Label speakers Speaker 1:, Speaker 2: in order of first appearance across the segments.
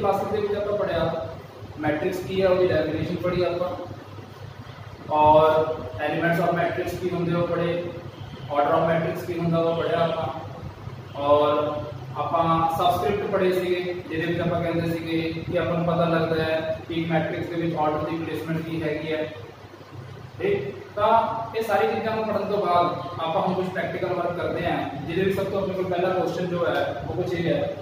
Speaker 1: Classes ਦੇ ਵਿੱਚ ਆਪਾਂ ਪੜਿਆ ਮੈਟ੍ਰਿਕਸ ਕੀ ਹੈ ਉਹਦੀ ਡੈਫੀਨੇਸ਼ਨ ਪੜ੍ਹੀ ਆਪਾਂ ਔਰ ਐਲੀਮੈਂਟਸ ਆਫ ਮੈਟ੍ਰਿਕਸ ਕੀ ਹੁੰਦੇ ਉਹ ਪੜ੍ਹੇ ਆਰਡਰ ਆਫ ਮੈਟ੍ਰਿਕਸ ਕੀ ਹੁੰਦਾ ਉਹ ਪੜ੍ਹਿਆ ਆਪਾਂ ਔਰ ਆਪਾਂ ਸਬਸਕ੍ਰਿਪਟ ਪੜ੍ਹੇ ਸੀਗੇ ਜਿਹਦੇ ਵਿੱਚ ਆਪਾਂ ਕਹਿੰਦੇ ਸੀਗੇ ਕਿ ਆਪਾਂ ਨੂੰ ਪਤਾ ਲੱਗਦਾ ਹੈ ਕਿ ਮੈਟ੍ਰਿਕਸ ਦੇ ਵਿੱਚ ਆਰਡਰ ਦੀ ਪਲੇਸਮੈਂਟ ਕੀ ਹੈਗੀ ਹੈ ਠੀਕ ਤਾਂ ਇਹ ਸਾਰੀ ਚੀਜ਼ਾਂ ਨੂੰ ਪੜਨ ਤੋਂ ਬਾਅਦ ਆਪਾਂ ਹੁਣ ਕੁਝ ਪ੍ਰੈਕਟੀਕਲ ਵਰਕ ਕਰਦੇ ਹਾਂ ਜਿਹਦੇ ਵਿੱਚ ਸਭ ਤੋਂ ਆਪਣੇ ਕੋਲ ਪਹਿਲਾ ਕੁਐਸਚਨ ਜੋ ਹੈ ਉਹ ਕੁਝ ਇਹ ਹੈ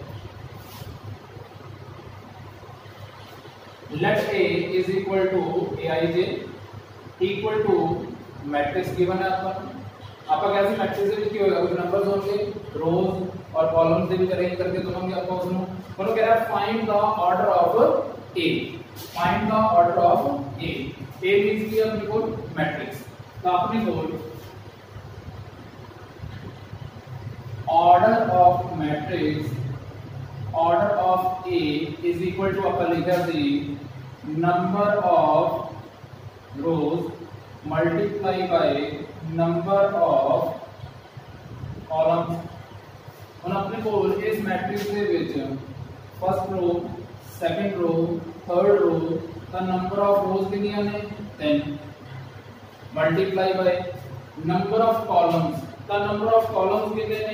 Speaker 1: let A is equal to Aij equal to matrix given है आपका। आपका कैसे मैट्रिक्स से भी क्यों होगा नंबर्स होंगे रोज और कॉलम से भी अरेंज करके तो हम आपको उसमें। मतलब कह रहा है find the order of A find the order of A A means की आप लिखो मैट्रिक्स तो आपने बोल order of matrix order of A is equal to ਆਪਾਂ ਲਿਖਿਆ ਸੀ number of rows multiply by number of columns ਹੁਣ ਆਪਣੇ ਕੋਲ ਇਸ ਮੈਟ੍ਰਿਕਸ ਦੇ ਵਿੱਚ ਫਸਟ ਰੋ ਸੈਕੰਡ ਰੋ ਥਰਡ ਰੋ ਦਾ ਨੰਬਰ ਆਫ ਰੋਜ਼ ਕਿੰਨੀਆਂ ਨੇ 10 multiply by number of columns the number of columns ਕਿੰਨੇ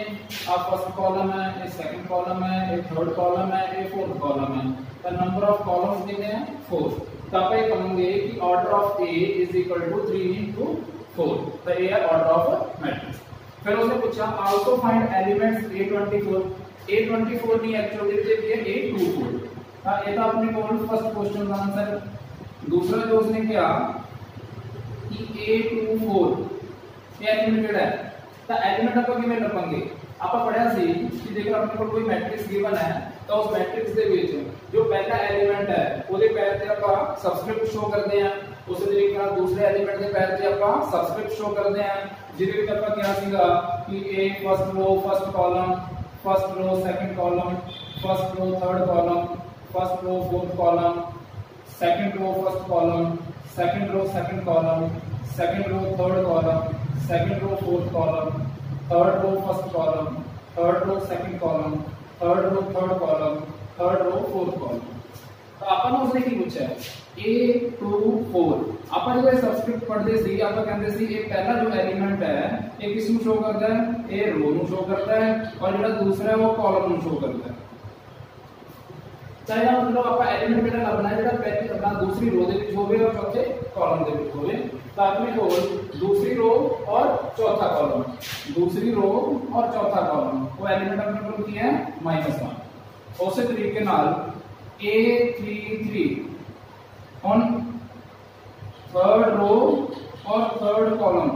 Speaker 1: a first column है a second column है a third column है a fourth column है the number of columns कितने हैं four तो आप ये कहूँगे कि order of A is equal to three into four तो A है order of a matrix फिर उसने पूछा also find elements A24 A24 नहीं एक्चुअली दे दिया A24 हाँ ये था अपने कॉल फ़र्स्ट क्वेश्चन का आंसर दूसरा जो उसने क्या कि A24 ये एलिमेंटेड है तो एलिमेंट आपको गिवन रखेंगे ਆਪਾਂ ਪੜਿਆ ਸੀ ਕਿ ਜੇਕਰ ਆਪਣੇ ਕੋਲ ਕੋਈ ਮੈਟ੍ਰਿਕਸ ਗਿਵਨ ਹੈ ਤਾਂ ਉਸ ਮੈਟ੍ਰਿਕਸ ਦੇ ਵਿੱਚ ਜੋ ਪਹਿਲਾ ਐਲੀਮੈਂਟ ਹੈ ਉਹਦੇ ਪੈਰ ਤੇ ਆਪਾਂ ਸਬਸਕ੍ਰਿਪਟ ਸ਼ੋ ਕਰਦੇ ਹਾਂ ਉਸੇ ਤਰੀਕੇ ਨਾਲ ਦੂਸਰੇ ਐਲੀਮੈਂਟ ਦੇ ਪੈਰ ਤੇ ਆਪਾਂ ਸਬਸਕ੍ਰਿਪਟ ਸ਼ੋ ਕਰਦੇ ਹਾਂ ਜਿਹਦੇ ਵਿੱਚ ਆਪਾਂ ਕਿਹਾ ਸੀਗਾ ਕਿ A first row first column first row second column first row third column first row fourth column second row first column second row second column second row third column second row fourth column third row first column third row second column third row third column third row fourth column ਤਾਂ ਆਪਾਂ ਨੂੰ ਉਸਨੇ ਕੀ ਪੁੱਛਿਆ A24 ਆਪਾਂ ਜਦੋਂ ਇਹ subscript ਪੜ੍ਹਦੇ ਸੀ ਆਪਾਂ ਕਹਿੰਦੇ ਸੀ ਇਹ ਪਹਿਲਾ ਜੋ ਐਲੀਮੈਂਟ ਹੈ ਇਹ ਕਿਸ ਨੂੰ ਸ਼ੋ ਕਰਦਾ ਹੈ ਇਹ ਰੋ ਨੂੰ ਸ਼ੋ ਕਰਦਾ ਹੈ ਔਰ ਜਿਹੜਾ ਦੂਸਰਾ ਹੈ ਉਹ ਕਾਲਮ ਨੂੰ ਸ਼ੋ ਕਰਦਾ ਹੈ ਚਾਹੇ ਮਤਲਬ ਆਪਾਂ ਐਲੀਮੈਂਟ ਕਿਹੜਾ ਲੱਭਣਾ ਹੈ ਜਿਹੜਾ ਪਹਿਲੀ ਆਪਣਾ ਦੂਸਰੀ ਰੋ ਦੇ ਵਿੱਚ ਹੋਵੇ ਔਰ ਚੌਥੇ ਕਾਲਮ ਦੇ ਵਿੱਚ ਹੋਵੇ प्राथमिक रोल दूसरी रो और चौथा कॉलम दूसरी रो और चौथा कॉलम वो एलिमेंट हमने प्रूव किया है माइनस वन उस तरीके नाल? A three three on third row और third column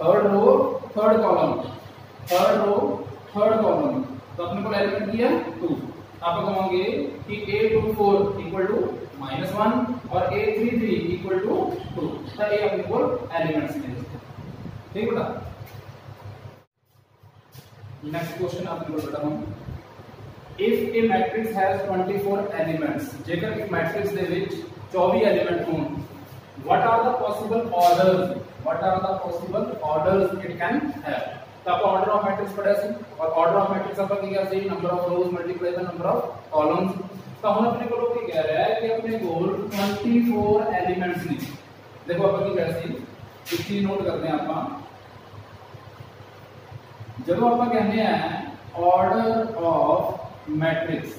Speaker 1: third row third column third row third column तो अपने को एलिमेंट किया टू आप कहोगे कि a two four equal to minus one और A33 इक्वल टू टू तो ये अपने को एलिमेंट्स मिले ठीक बेटा नेक्स्ट क्वेश्चन अपने को बेटा हम if a matrix has 24 elements ਜੇਕਰ ਇੱਕ ਮੈਟ੍ਰਿਕਸ ਦੇ ਵਿੱਚ 24 ਐਲੀਮੈਂਟ ਹੋਣ what are the possible orders what are the possible orders it can have ਤਾਂ ਆਪਾਂ ਆਰਡਰ ਆਫ ਮੈਟ੍ਰਿਕਸ ਪੜਿਆ ਸੀ ਔਰ ਆਰਡਰ ਆਫ ਮੈਟ੍ਰਿਕਸ ਆਪਾਂ ਕੀ ਕਿਹਾ ਸੀ ਨੰਬਰ ਆਫ ਰੋਜ਼ ਮਲਟੀਪਲਾਈ ਦਾ ਨੰਬਰ ਆਫ ਕਾਲਮਸ ਤਾਂ ਹੁਣ ਆਪਣੇ ਕੋਲ ਉਹ ਕੀ ਕਹਿ ਰਿਹਾ ਹੈ ਕਿ ਆਪਣੇ ਕੋਲ 24 ਐਲੀਮੈਂਟਸ ਨੇ ਦੇਖੋ ਆਪਾਂ ਕੀ ਕਹਿ ਸੀ ਇੱਕ ਚੀਜ਼ ਨੋਟ ਕਰਦੇ ਹਾਂ ਆਪਾਂ ਜਦੋਂ ਆਪਾਂ ਕਹਿੰਦੇ ਆ ਆਰਡਰ ਆਫ ਮੈਟ੍ਰਿਕਸ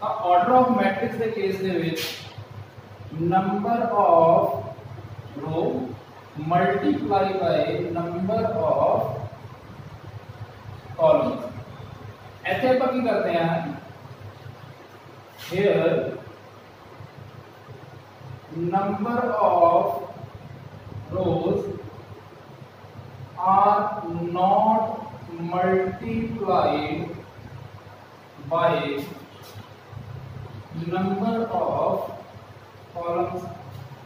Speaker 1: ਤਾਂ ਆਰਡਰ ਆਫ ਮੈਟ੍ਰਿਕਸ ਦੇ ਕੇਸ ਦੇ ਵਿੱਚ number of row multiply by number of column ਇੱਥੇ ਆਪਾਂ ਕੀ ਕਰਦੇ ਹਾਂ here number of rows are not multiplied by number of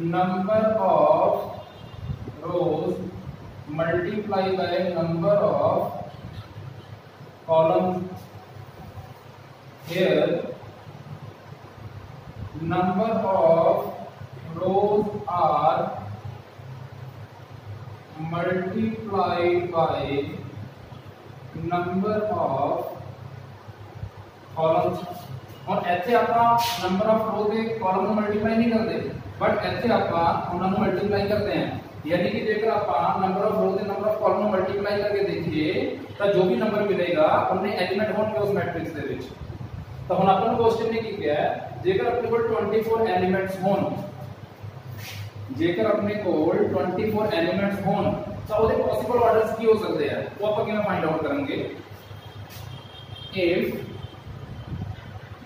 Speaker 1: number of rows multiply by number of column here number of rows are multiply by number of column और ऐसे अपना number of रोज एक column multiply नहीं करते। ਕਰਦੇ but ਇੱਥੇ ਆਪਾਂ ਉਹਨਾਂ ਨੂੰ ਮਲਟੀਪਲਾਈ ਕਰਦੇ ਹਾਂ यानी कि जेकर आप number of row number of column multiply करके देखिए तो जो भी नंबर मिलेगा उनमें एलिमेंट होंगे उस मैट्रिक्स ਦੇ ਵਿੱਚ ਤਾਂ ਹੁਣ ਆਪਾਂ ਨੂੰ ਕੁਐਸਚਨ ਨੇ ਕੀ ਕਿਹਾ ਹੈ ਜੇਕਰ ਆਪਣੇ ਕੋਲ 24 ਐਲੀਮੈਂਟਸ ਹੋਣ ਜੇਕਰ ਆਪਣੇ ਕੋਲ 24 ਐਲੀਮੈਂਟਸ ਹੋਣ ਤਾਂ ਉਹਦੇ ਪੋਸੀਬਲ ਆਰਡਰਸ ਕੀ ਹੋ ਸਕਦੇ ਆ ਉਹ ਆਪਾਂ ਕਿਵੇਂ ਫਾਈਂਡ ਆਊਟ ਕਰਾਂਗੇ if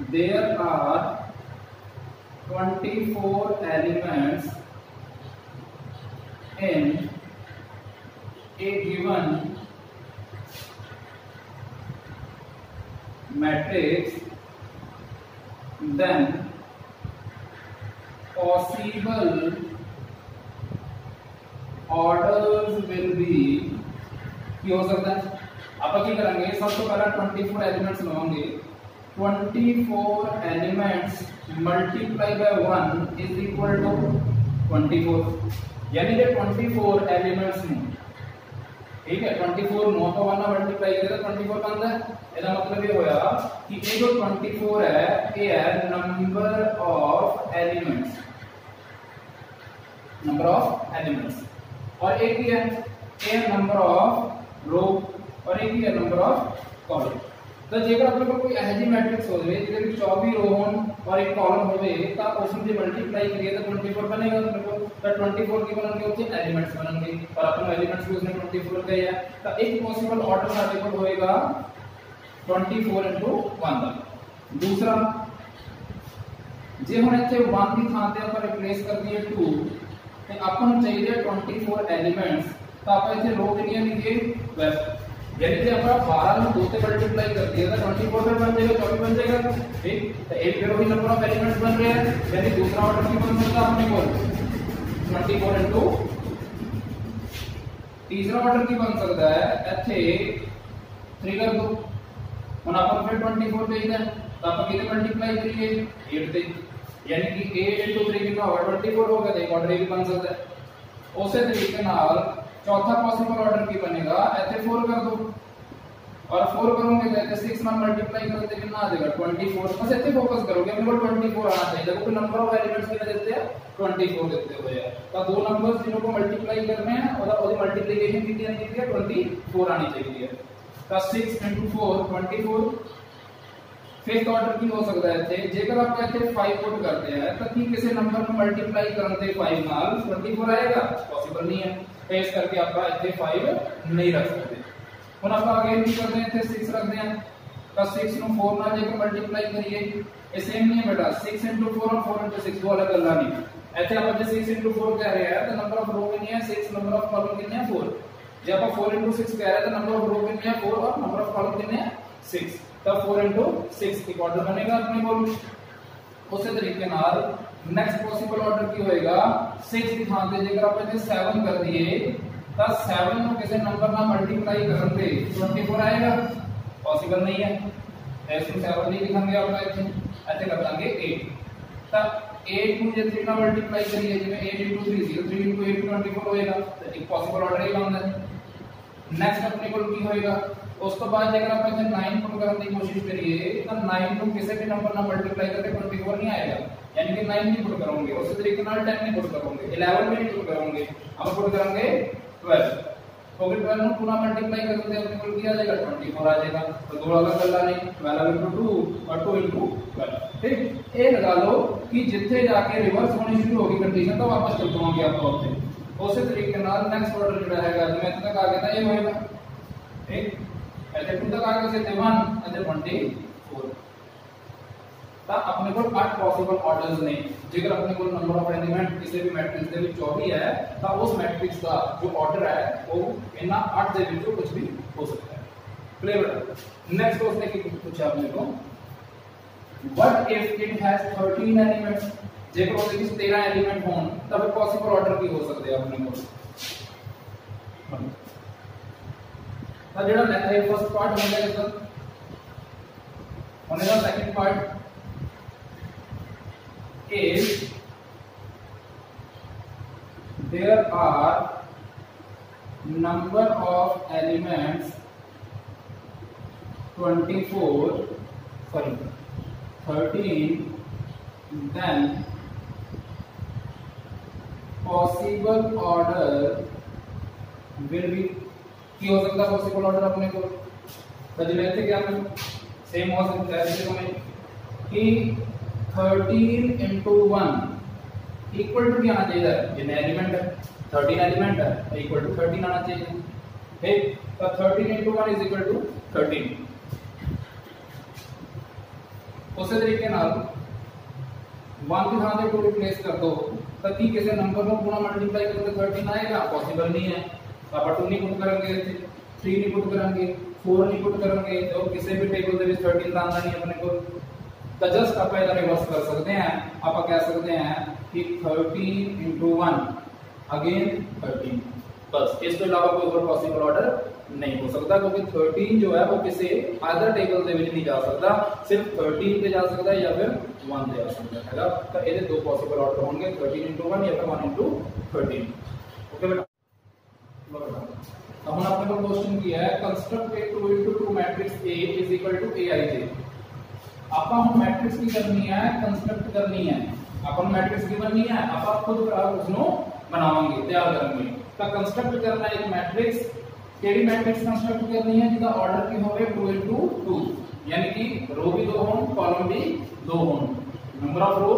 Speaker 1: there are 24 elements in a given matrix then possible orders will be ये हो सकता है आप अभी करेंगे सबसे पहला 24 एलिमेंट्स होंगे 24 elements multiply by 1 is equal to 24 यानी कि 24 एलिमेंट्स में ठीक है? 24 मोटो वाला मल्टीप्लाई करें 24 बनता है इसका मतलब ये होया कि ये जो 24 है, ये है number of elements number of elements और एक ही है ये नंबर ऑफ़ रो और एक ही है नंबर ऑफ़ कॉलम तो जेकर अपने को कोई ऐसी मैट्रिक्स हो जाए जेकर 24 रो होन और एक कॉलम हो तो उसमें जो मल्टीप्लाई करिए तो 24 बनेगा अपने को तो 24 के बनन के होते एलिमेंट्स बनेंगे और अपने एलिमेंट्स भी उसने ट्वेंटी फोर 24 कहा तो एक पॉसिबल ऑर्डर सार्टेबल होएगा इंटू वन तक दूसरा जो हम इतने वन की थां ते अपन रिप्लेस कर दिए टू तो आपको चाहिए 24 एलिमेंट्स तो आप इतने रो कितनी लिखिए 12 यानी कि हमारा बारह में दो से मल्टीप्लाई कर दिया था 24 फोर बन जाएगा, चौबीस बन जाएगा ठीक तो एक तो फिर वही नंबर ऑफ़ एलिमेंट्स बन रहे हैं, यानी दूसरा ऑर्डर की बन सकता हमने बोल। 24 तीसरा ऑर्डर की बन सकता है एथे थ्री कर दो। और अपन फिर ट्वेंटी फोर भेजना है तो आप कितने मल्टीप्लाई करेंगे? 8 से। यानी कि एट इंटू थ्री कितना होगा ट्वेंटी फोर होगा एक ऑर्डर भी बन सकता है। उसी तरीके से नाल चौथा पॉसिबल ऑर्डर की बनेगा। ऐसे 4 कर दो। और 4 करोगे तो ऐसे 6 मान मल्टीप्लाई करोगे तो कितना आ जाएगा 24 बस ऐसे फोकस करोगे। अपने को 24 आना चाहिए। देखो नंबर ऑफ़ एलिमेंट्स कितने देते हैं 24 देते हुए है तो दो नंबर्स जिनको मल्टीप्लाई करने हैं, और और मल्टीप्लिकेशन कितनी आनी चाहिए 24 आनी चाहिए। तो 6 4 24 ਫਿਫਥ ਆਰਡਰ ਕੀ ਹੋ ਸਕਦਾ ਹੈ ਇੱਥੇ? ਜੇਕਰ ਆਪਾਂ ਇੱਥੇ 5 ਪੁੱਟ ਕਰਦੇ ਆ ਤਾਂ ਕੀ ਕਿਸੇ ਨੰਬਰ ਨੂੰ ਮਲਟੀਪਲਾਈ ਕਰਨ ਤੇ 5 ਨਾਲ 24 ਆਏਗਾ? ਪੋਸੀਬਲ ਨਹੀਂ ਹੈ। ਤਾਂ ਇਸ ਕਰਕੇ ਆਪਾਂ ਇੱਥੇ 5 ਨਹੀਂ ਰੱਖ ਸਕਦੇ। ਹੁਣ ਆਪਾਂ ਅਗੇਨ ਕੀ ਕਰਦੇ ਆ ਇੱਥੇ 6 ਰੱਖਦੇ ਆ ਤਾਂ 6 ਨੂੰ 4 ਨਾਲ ਜੇਕਰ ਮਲਟੀਪਲਾਈ ਕਰੀਏ, ਇਹ ਸੇਮ ਨਹੀਂ ਹੈ ਬੇਟਾ। 6 4 ਔਰ 4 6 ਉਹ ਅਲੱਗ ਅੱਲਾ ਨਹੀਂ। ਇੱਥੇ ਆਪਾਂ ਜੇ 6 4 ਕਹਿ ਰਹੇ ਆ ਤਾਂ ਨੰਬਰ ਆਫ ਰੋ ਕਿੰਨੀ ਹੈ 6 ਨੰਬਰ ਆਫ ਕਾਲਮ ਕਿੰਨੀ ਹੈ 4 ਜੇ ਆਪਾਂ 4 6 ਕਹਿ ਰਹੇ ਤਾਂ ਨੰਬਰ ਆਫ ਰੋ ਕਿੰਨੀ ਹੈ 4 ਔਰ ਨੰਬਰ ਆਫ ਕਾਲਮ ਕਿੰਨੀ? ਹੈ 6 तब फोर इंटू सिक्स एक ऑर्डर बनेगा अपने को उसी तरीके नाल नेक्स्ट पॉसिबल ऑर्डर की होएगा। सिक्स की थान पर जेकर आप इसे सैवन कर दिए तो सैवन को किसी नंबर ना मल्टीप्लाई करन ट्वेंटी फोर आएगा। पॉसिबल नहीं है। ऐसे सैवन नहीं लिखा आप इतने। ऐसे कर देंगे एट तो एट को जो थ्री ना मल्टीप्लाई करिए जिम्मे eight into three zero three into eight twenty four होएगा तो एक पॉसिबल ऑर्डर ही लाउंदा है नेक्स्ट अपने को की होएगा। उसके तो बाद ਬਾਅਦ आप इसे 9 पुट करने की कोशिश करिए तो 9 ਨੂੰ ਕਿਸੇ ਵੀ ਨੰਬਰ ਨਾਲ ਮਲਟੀਪਲਾਈ ਕਰਕੇ 24 नहीं आएगा। यानी कि 9 नहीं पुट करोगे, उसी तरीके नाल 10 नहीं पुट करोगे 11 भी नहीं पुट करोगे। अब पुट करेंगे 12 तो अगर 12 को पूरा मल्टीप्लाई कर देते हैं अपने को क्या आ जाएगा 24 आ जाएगा। तो दो अलग कर लाने 12 2 और 2 12 ठीक? ए लगा लो कि जिथे जाके रिवर्स होने शुरू होगी कंडीशन तो वापस चल जाओगे आप तो उसी तरीके नाल नेक्स्ट ऑर्डर जो रहेगा जो मैं इतना आ गया था ये होएगा। ठीक? ऐसे टू तक आ गए से 1 ਅਤੇ 24 ਤਾਂ ਆਪਣੇ ਕੋਲ 8 ਪੋਸੀਬਲ ਆਰਡਰਸ ਨੇ ਜੇਕਰ ਆਪਣੇ ਕੋਲ ਨੰਬਰ ਆਫ ਐਲੀਮੈਂਟ ਕਿਸੇ ਵੀ ਮੈਟ੍ਰਿਕਸ ਦੇ ਵਿੱਚ 24 ਹੈ ਤਾਂ ਉਸ ਮੈਟ੍ਰਿਕਸ ਦਾ ਜੋ ਆਰਡਰ ਹੈ ਉਹ ਇਹਨਾਂ 8 ਦੇ ਵਿੱਚੋਂ ਕੁਝ ਵੀ ਹੋ ਸਕਦਾ ਹੈ क्लियर नेक्स्ट क्वेश्चन की पूछा आपने को what if it has 13 elements जेकर ਉਹਦੇ ਵਿੱਚ 13 ਐਲੀਮੈਂਟ ਹੋਣ ਤਾਂ ਫਿਰ ਪੋਸੀਬਲ ਆਰਡਰ ਕੀ ਹੋ ਸਕਦੇ ਆ ਆਪਣੇ ਕੋਲ ਤਾਂ ਜਿਹੜਾ ਹੈ ਫਸਟ ਪਾਰਟ ਹੋ ਗਿਆ ਸਰ होने का second part is there are number of elements 24 sorry 13 then possible order will be की हो सकता है पॉसिबल ऑर्डर अपने को तो जो लेते क्या हम सेम हो सकता है जैसे हमें कि 13 into 1 इक्वल टू क्या आना चाहिए जिन एलिमेंट है 13 एलिमेंट है तो इक्वल टू 13 आना चाहिए ठीक तो 13 into 1 is equal to 13 ਉਸੇ ਤਰੀਕੇ ਨਾਲ 1 ਦੀ ਥਾਂ ਤੇ 2 ਰਿਪਲੇਸ ਕਰ ਦੋ ਤਾਂ ਕੀ ਕਿਸੇ ਨੰਬਰ ਨੂੰ ਪੂਰਾ ਮਲਟੀਪਲਾਈ ਕਰਨ ਤੇ 13 ਆਏਗਾ ਪੋਸੀਬਲ ਨਹੀਂ ਹੈ आप टू नहीं पुट करेंगे थ्री नहीं पुट करेंगे फोर नहीं पुट करेंगे तो किसी भी टेबल के थर्टीन का लाना नहीं अपने को तो जस्ट आप रिवर्स कर सकते हैं। आप कह सकते हैं कि thirteen into one again thirteen बस इसके अलावा कोई और पॉसिबल ऑर्डर नहीं हो सकता, क्योंकि थर्टीन जो है वो किसी अदर टेबल के नहीं जा सकता। सिर्फ़ थर्टीन से जा सकता है या फिर वन से जा सकता है। तो ये दो पॉसिबल ऑर्डर होंगे थर्टीन इंटू वन या फिर वन इंटू थर्टीन ओके बेटा? तो हमने अपने को क्वेश्चन किया है construct a 2 into 2 matrix a is equal to a i j आपका हम मैट्रिक्स की करनी है कंस्ट्रक्ट करनी है। अपन मैट्रिक्स की बननी है, आप खुद उसको बनावाएँगे तैयार करेंगे। तो कंस्ट्रक्ट करना है एक मैट्रिक्स केडी मैट्रिक्स कंस्ट्रक्ट करनी है, जिसका ऑर्डर की होवे 2 इनटू 2 यानी कि रो भी दो हो कॉलम भी दो हो। Number of row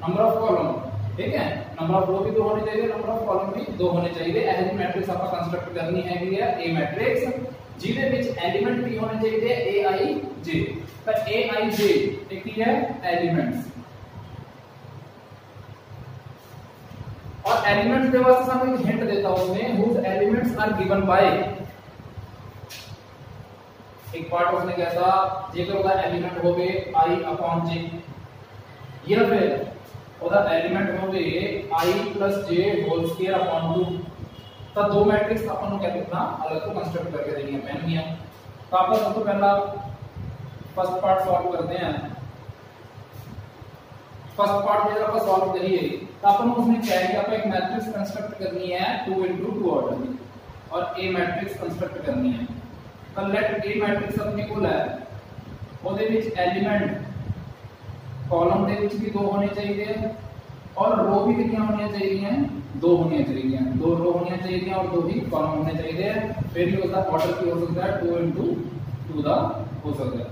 Speaker 1: number of column ठीक है? नंबर ऑफ रो भी दो होने चाहिए नंबर ऑफ कॉलम भी दो होने चाहिए ਇਹ ਜਿਹੀ ਮੈਟ੍ਰਿਕਸ ਆਪਾਂ ਕੰਸਟਰਕਟ ਕਰਨੀ ਹੈਗੀ ਹੈ A ਮੈਟ੍ਰਿਕਸ ਜਿਹਦੇ ਵਿੱਚ ਐਲੀਮੈਂਟ ਕੀ ਹੋਣੇ ਚਾਹੀਦੇ A I J ਤਾਂ A I J ਇਹ ਕੀ ਹੈ ਐਲੀਮੈਂਟਸ और एलिमेंट्स के वास्ते सामने एक हिंट देता हूं मैं whose elements are given by एक पार्ट उसने क्या था जेकर ਉਹਦਾ एलिमेंट ਹੋਵੇ i upon j या फिर और द एलिमेंट होंगे i plus j whole square upon 2 तो दो मैट्रिक्स अपन को क्या कितना? अलग को कंस्ट्रक्ट करके देंगे मैंने किया। तो आपका सबसे पहला फ़र्स्ट पार्ट सॉल्व करते हैं। फ़र्स्ट पार्ट जब आपका सॉल्व करिए। तो अपन को उसमें क्या है कि आपको एक मैट्रिक्स कंस्ट्रक्ट करनी है 2 2 ऑर्डर में, और ए मैट्रिक्स कंस्ट्रक्ट करनी है। तो लेट ए मैट्रिक्स अपने को है ਉਹਦੇ ਵਿੱਚ ਐਲੀਮੈਂਟ ਕਾਲਮ ਦੇ ਵਿੱਚ ਵੀ ਦੋ ਹੋਣੇ ਚਾਹੀਦੇ ਆ और रो भी कितनी होनी चाहिए दो होनी चाहिए दो रो होनी चाहिए और दो ही कॉलम होने चाहिए फिर ही उसका ऑर्डर की हो सकता है 2 इनटू 2 ਦਾ ਹੋ ਸਕਦਾ ਹੈ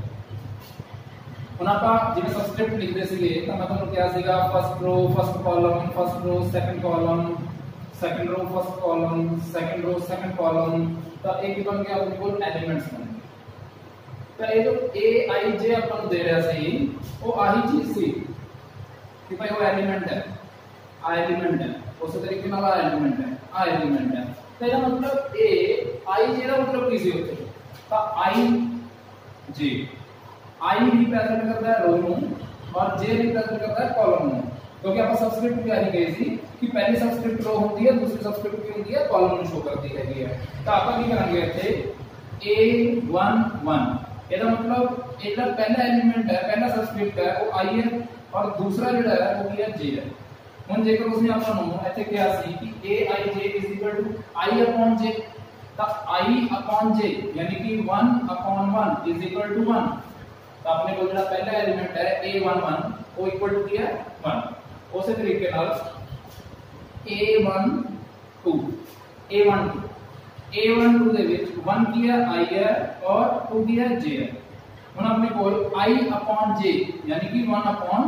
Speaker 1: ਹੁਣ ਆਪਾਂ ਜਿਵੇਂ ਸਬਸਕ੍ਰਿਪਟ ਲਿਖਦੇ ਸੀਗੇ ਤਾਂ ਮੈਂ ਤੁਹਾਨੂੰ ਕਿਹਾ ਸੀਗਾ first row first column first row second column second row first column second row second column ਤਾਂ ਇਹ ਕੀ ਬਣ ਗਿਆ ਆਪਣੇ ਕੋਲ ਐਲੀਮੈਂਟਸ ਬਣ ਗਏ ਤਾਂ ਇਹ ਜੋ A I J ਆਪਾਂ ਨੂੰ ਦੇ ਰਿਹਾ ਸੀ ਉਹ ਆਹੀ ਚੀਜ਼ ਸੀ कि भाई वो एलिमेंट है आ एलिमेंट है उस तरीके ਨਾਲ ਆ एलिमेंट है आ एलिमेंट है तो ਇਹਦਾ ਮਤਲਬ A I ਜਿਹੜਾ ਮਤਲਬ ਕੀ ਸੀ ਉੱਥੇ ਤਾਂ I J I रिप्रेजेंट करता है रो ਨੂੰ और J रिप्रेजेंट करता है कॉलम ਨੂੰ क्योंकि ਆਪਾਂ सबस्क्रिप्ट क्या ही गए ਸੀ कि पहली सबस्क्रिप्ट रो होती है दूसरी सबस्क्रिप्ट ਕੀ ਹੁੰਦੀ ਹੈ कॉलम ਨੂੰ ਸ਼ੋ ਕਰਦੀ ਹੈਗੀ ਹੈ ਤਾਂ ਆਪਾਂ ਕੀ ਕਰਾਂਗੇ ਇੱਥੇ A11 ਇਹਦਾ ਮਤਲਬ ਇਹਦਾ ਪਹਿਲਾ ਐਲੀਮੈਂਟ ਹੈ ਪਹਿਲਾ ਸਬਸਕ੍ਰਿਪਟ ਹੈ ਉਹ ਆਈ ਹੈ ਔਰ ਦੂਸਰਾ ਜਿਹੜਾ ਹੈ ਉਹ ਕੀ ਹੈ j ਹੈ ਹੁਣ ਜੇਕਰ ਤੁਸੀਂ ਆਪਾਂ ਨੂੰ ਇੱਥੇ ਕਿਹਾ ਸੀ ਕਿ a i j is equal to i i j ਤਾਂ ਆਈ i ਜੇ ਯਾਨੀ ਕਿ 1 1 ਇਜ਼ ਇਕੁਅਲ ਟੂ 1 ਤਾਂ ਆਪਣੇ ਕੋਲ ਜਿਹੜਾ ਪਹਿਲਾ ਐਲੀਮੈਂਟ ਹੈ ਏ 1 1 ਉਹ ਇਕੁਅਲ ਟੂ ਕੀ ਹੈ 1 ਉਸੇ ਤਰੀਕੇ ਨਾਲ a 1 2 a12 a12 a12 ਦੇ ਵਿੱਚ 1 ਕੀ ਹੈ i ਹੈ ਔਰ 2 ਕੀ ਹੈ j ਹੈ ਹੁਣ अपने ਕੋਲ i upon j यानी कि 1 upon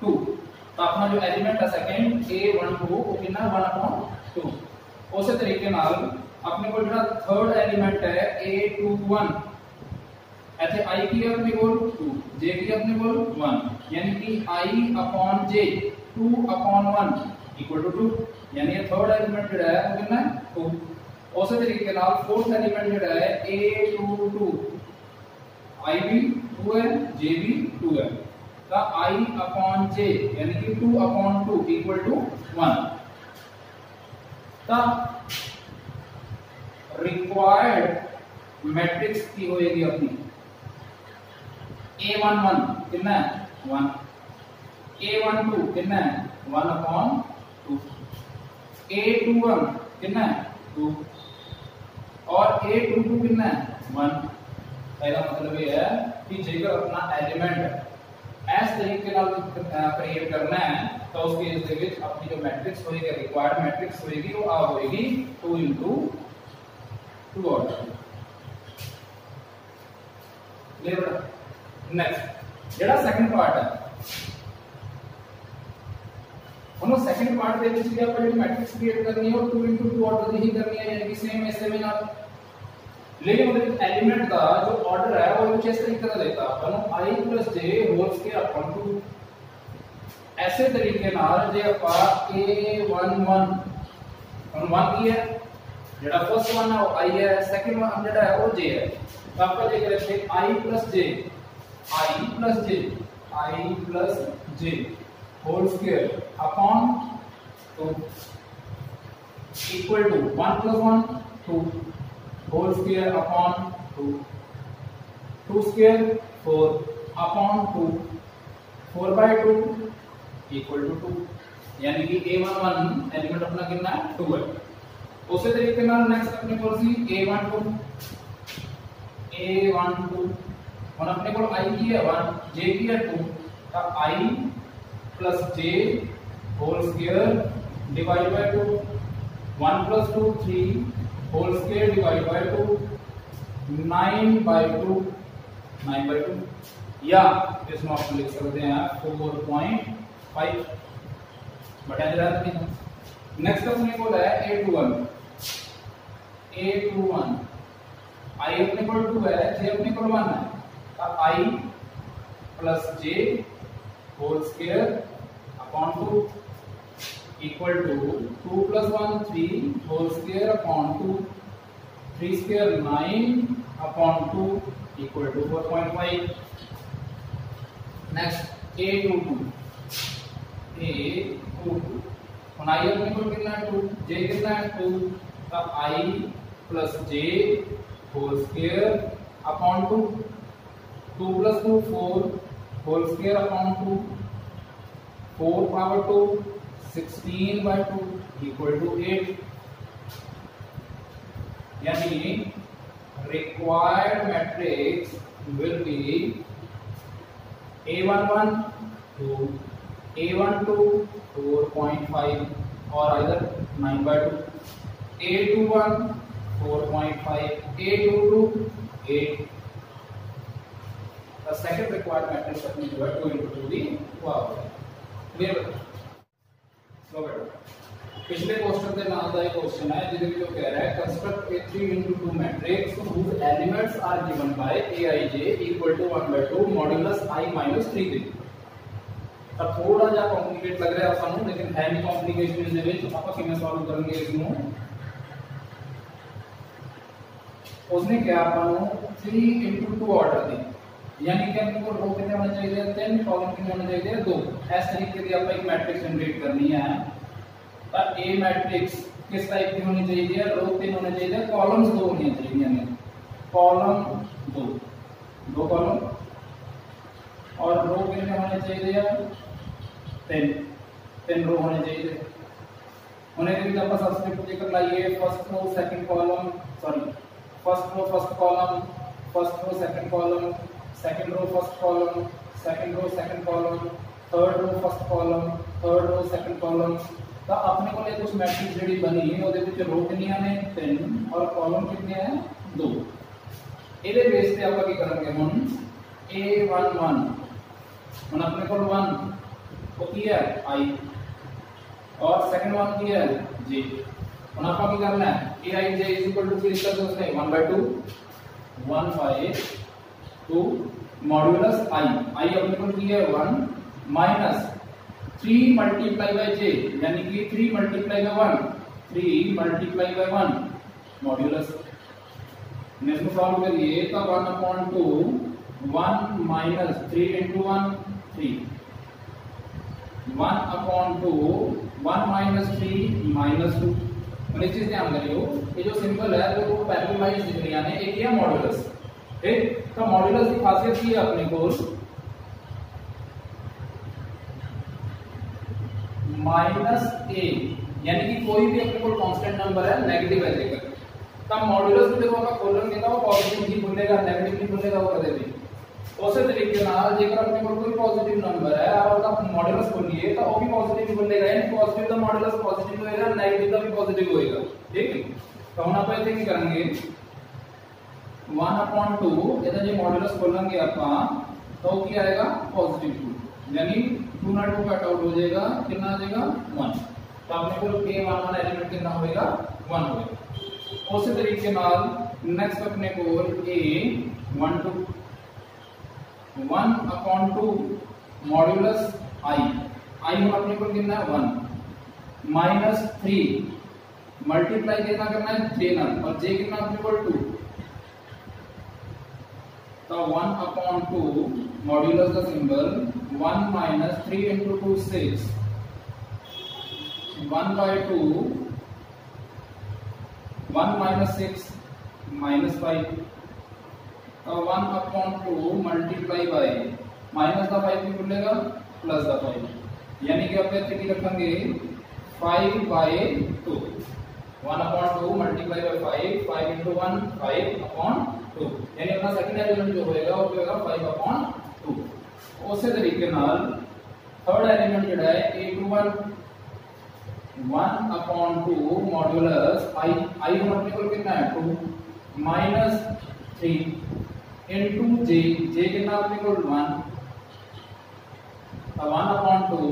Speaker 1: 2 तो अपना जो एलिमेंट है सेकंड a12 वो कितना 1 upon 2 ਉਸੇ ਤਰੀਕੇ ਨਾਲ ਆਪਣੇ ਕੋਲ ਜਿਹੜਾ ਥਰਡ ਐਲੀਮੈਂਟ ਹੈ a21 ਇੱਥੇ i ਕੀ ਹੈ ਆਪਣੇ ਕੋਲ 2 j ਕੀ ਹੈ ਆਪਣੇ ਕੋਲ 1 ਯਾਨੀ ਕਿ i upon j 2 upon 1 equal to 2 यानी ये थर्ड एलिमेंट ਜਿਹੜਾ ਹੈ ਉਹ ਕਿੰਨਾ उसी तरीके के नाल फोर्थ एलिमेंट जो है a two two i b two है जे बी टू है का आई अपॉन जे यानी कि two upon two equal to one तब रिक्वायर्ड मैट्रिक्स की होएगी अपनी। ए वन वन कितना वन ए वन टू कितना one upon two a two one कितना टू और a22 कितना है 1 पहला मतलब ये है कि जेकर अपना एलिमेंट ਇਸ ਤਰੀਕੇ ਨਾਲ ਕ੍ਰੀਏਟ ਕਰਨਾ ਹੈ ਤਾਂ ਉਸ ਕੇਸ ਦੇ ਵਿੱਚ ਆਪਣੀ ਜੋ ਮੈਟ੍ਰਿਕਸ ਹੋਏਗੀ ਰਿਕੁਆਇਰਡ ਮੈਟ੍ਰਿਕਸ ਹੋਏਗੀ ਉਹ ਆ ਹੋਏਗੀ 2 2 order clear next ਜਿਹੜਾ ਸੈਕੰਡ ਪਾਰਟ ਹੈ ਉਹਨੂੰ ਸੈਕੰਡ ਪਾਰਟ ਦੇ ਵਿੱਚ ਵੀ ਆਪਾਂ ਜਿਹੜੀ ਮੈਟ੍ਰਿਕਸ ਕ੍ਰੀਏਟ ਕਰਨੀ ਹੈ ਉਹ 2 2 ਆਰਡਰ ਦੀ ਹੀ ਕਰਨੀ ਹੈ ਯਾਨੀ ਕਿ ਸੇਮ ਐਸੇ ਵਿੱਚ ਨਾਲ लेकिन ਉਹਦੇ ਵਿੱਚ ਐਲੀਮੈਂਟ ਦਾ ਜੋ ਆਰਡਰ ਹੈ ਉਹ ਕੁਝ ਇਸ ਤਰੀਕੇ ਦਾ ਦੇਤਾ ਆਪਾਂ ਨੂੰ i j whole square upon 2 ਐਸੇ ਤਰੀਕੇ ਨਾਲ ਜੇ ਆਪਾਂ a11 ਹੁਣ 1 ਕੀ ਹੈ ਜਿਹੜਾ ਫਸਟ ਵਨ ਹੈ ਉਹ i ਹੈ ਸੈਕੰਡ ਵਨ ਜਿਹੜਾ ਹੈ ਉਹ j ਹੈ ਤਾਂ ਆਪਾਂ ਜੇ ਕਰੇ ਤੇ i j i j i j whole square upon two equal to one plus one two whole square upon two two square four upon two four by two equal to two यानी कि ए one one element अपना कितना है? To है। उसी तरीके में next अपने को see a one two a one two और अपने को आई की है वन जे की है टू तब i i j whole square divide by 2 1 plus 2 3 whole square divide by 2 9 by 2 9 by 2 या इसमें आप लिख सकते हैं 4.5 बटा जरा नेक्स्ट अपने को है a21 ए टू वन आई अपने टू है जे अपने वन है। I plus j whole square upon two equal to two plus one three whole square upon two three square nine upon two equal to four point five next a two two a two two i अपने को कितना है to जे कितना है two तो i plus j whole square upon two two plus two four whole square upon two four power two sixteen by two equal to eight यानी required matrix will be a one one two a one two four point five nine by two a two one 4.5 A22 8 the second required matrix that we were going to do the power clear ਸੋ ਬੇਟਾ ਪਿਛਲੇ question ਦੇ ਨਾਲ ਦਾ ਇਹ question ਹੈ ਜਿਹਦੇ ਵਿੱਚ ਉਹ ਕਹਿ ਰਿਹਾ ਹੈ construct a 3 2 matrix whose elements are given by aij equal to 1 by 2 modulus i minus 3 3 ਤਾਂ ਥੋੜਾ ਜਿਹਾ ਕੰਪਲਿਕੇਟ ਲੱਗ ਰਿਹਾ ਸਾਨੂੰ ਲੇਕਿਨ ਹੈ ਨਹੀਂ ਕੰਪਲਿਕੇਸ਼ਨ ਦੇ ਵਿੱਚ ਆਪਾਂ ਕਿਵੇਂ ਸੋਲਵ ਕਰਾਂਗੇ ਇਸ ਨੂੰ उसने क्या अपन थ्री इंटू टू ऑर्डर दी यानी कि अपने को रो कितने होने चाहिए? तीन कॉलम कितने होने चाहिए? दो। इस तरीके की आप एक मैट्रिक्स जनरेट करनी है। तो ए मैट्रिक्स किस टाइप की होनी चाहिए? रो तीन होने चाहिए कॉलम्स दो होने चाहिए यानी। कॉलम दो। दो कॉलम और रो कितने होने चाहिए? तीन। तीन रो होने चाहिए। के लिए आप सब्सक्रिप्ट लेकर लाइए first row second column sorry first row, first column first row, second column second row first column second row second column third row first column third row second column ਤਾਂ ਆਪਣੇ ਕੋਲ ਇਹ ਕੁਝ ਮੈਟ੍ਰਿਕਸ ਜਿਹੜੀ ਬਣੀ ਹੈ ਉਹਦੇ ਵਿੱਚ ਰੋ ਕਿੰਨੀਆਂ ਨੇ 3 ਔਰ ਕਾਲਮ ਕਿੰਨੇ ਹੈ 2 ਇਹਦੇ ਬੇਸ ਤੇ ਆਪਾਂ ਕੀ ਕਰਾਂਗੇ ਹੁਣ a11 ਹੁਣ ਆਪਣੇ ਕੋਲ 1 ਉਹ ਕੀ ਹੈ i और सेकंड वन की है j ਹੁਣ ਆਪਾਂ ਕੀ ਕਰਨਾ ਹੈ ai j ਕੀ ਲਿਖ ਸਕਦੇ ਉਸਨੇ 1 by 2 1 by 2 modulus i i अपने को की है 1 माइनस 3 मल्टीप्लाई बाय j, यानी कि 3 multiply by 1 3 multiply by 1 modulus next solve करिए तो one upon two one minus three into one three one upon two one minus three minus two एक चीज़ ध्यान करियो ये जो सिंबल है, वो पैरेललाइज दिख रही है एक ये मॉड्यूलस ठीक? तो मॉड्यूलस की खासियत की है अपने को। माइनस ए यानी कि कोई भी अपने को कांस्टेंट नंबर है नेगेटिव है देखकर तब मॉड्यूलस को देखो अगर खोलेंगे तो वो पॉजिटिव ही खुलेगा नेगेटिव नहीं खुलेगा, वो कदे भी उसे तरीके नाल जेकर अपने को कोई पॉजिटिव नंबर है, और उसका मॉड्यूलस खोलिए तो वो भी पॉजिटिव खुलेगा। यानी पॉजिटिव का मॉड्यूलस पॉजिटिव होएगा नेगेटिव का भी पॉजिटिव होएगा। ठीक है? तो हम आप इथे की करेंगे 1/2 यदि ये मॉड्यूलस खोलेंगे अपन तो क्या आएगा? पॉजिटिव 2 यानी 2 ना 2 कट आउट हो जाएगा, कितना आ जाएगा? 1 तो अपने को के 1 वाला एलिमेंट कितना होएगा? 1 होएगा. उसी तरीके नाल नेक्स्ट अपने को a 1 2 one upon two modulus i i हम अपने को कितना है? वन माइनस थ्री मल्टीप्लाई कितना करना है? जे ना और जे कितना अपने को टू तो वन अपॉन टू मॉड्यूलस का symbol one minus three into two six one by two one minus six minus five तो one upon two multiply by minus का फाइव भी खुलेगा प्लस का फाइव यानी कि अपने स्थिति रखेंगे? Five by two one upon two multiply by five five into one five upon two यानी अपना सेकंड एलिमेंट जो होएगा, वो होएगा फाइव अपॉन टू उसी तरीके थर्ड एलिमेंट जो है a two one one upon two modulus i i हम अपने कितना है? Two minus three into j j कितना अपने को 1 अब 1 upon 2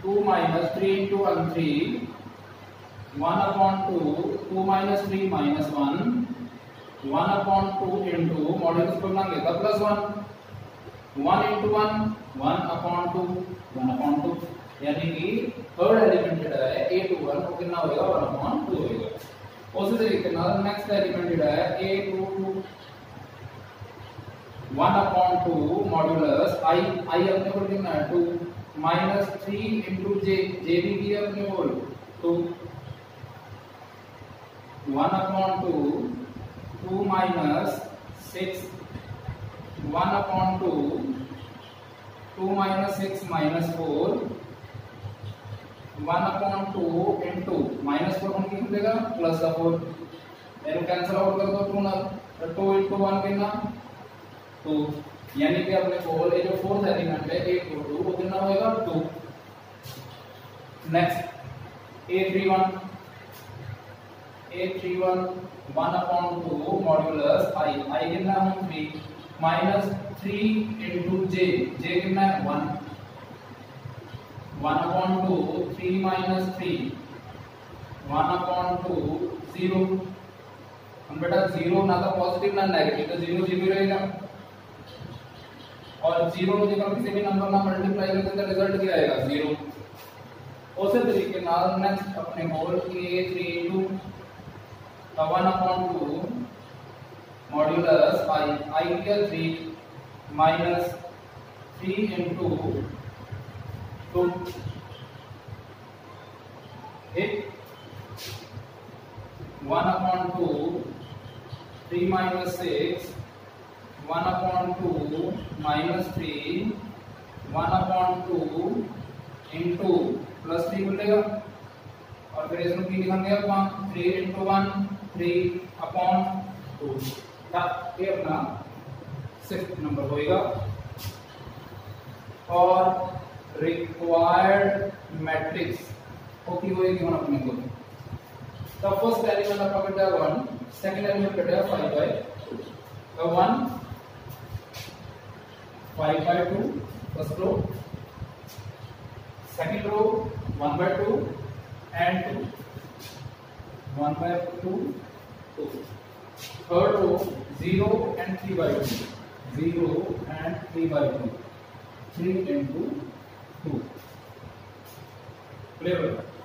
Speaker 1: 2 minus 3 into 1 3 1 upon 2 2 minus 3 minus 1 1 upon 2 into modulus को लाएँगे तब प्लस 1 1 into 1 1 upon 2 1 upon 2 यानी कि थर्ड एलिमेंट जो है, a to 1 वो कितना होएगा? 1 upon 2 होएगा। उसी तरीके से नेक्स्ट एलिमेंट जो है, a to 2 one upon two modulus i i अपने को कितना है two minus three into j j भी दिया अपने को two one upon two two minus six, one upon two two minus six minus four, one upon two into minus four हम कितना प्लस का फोर। कैंसिल आउट कर दो two no two into one कितना? टू यानी कि अपने को ये जो फोर्थ एलिमेंट है ए टू टू वो कितना होएगा? Two next a three one a three one one upon two modulus i i कितना है three minus three into j j कितना है one one upon two three minus three one upon two zero हम बेटा zero ना तो positive ना negative तो ज़ीरो ज़ीरो रहेगा और ज़ीरो जब किसी भी नंबर ना मल्टीप्लाई करते तो रिज़ल्ट क्या आएगा ज़ीरो उसी तरीके नेक्स्ट अपने मोल a three two one upon two modulus i i क्या three minus three into two ठीक one upon two three minus six one upon two minus three one upon two into plus three मिलेगा। और फिर इसमें की लिखेंगे अपन three into one three upon two ये अपना सिक्स नंबर होएगा। और रिक्वायर्ड मैट्रिक्स होती होएगी हम अपने को। तो फ़र्स्ट एलिमेंट आपका बेटा वन सेकंड एलिमेंट बेटा फाइव बाई तो one 5 by 2 first row second row 1 by 2 and 2 1 by 2 तो third row zero and three by two zero and three by two three into two प्लेवर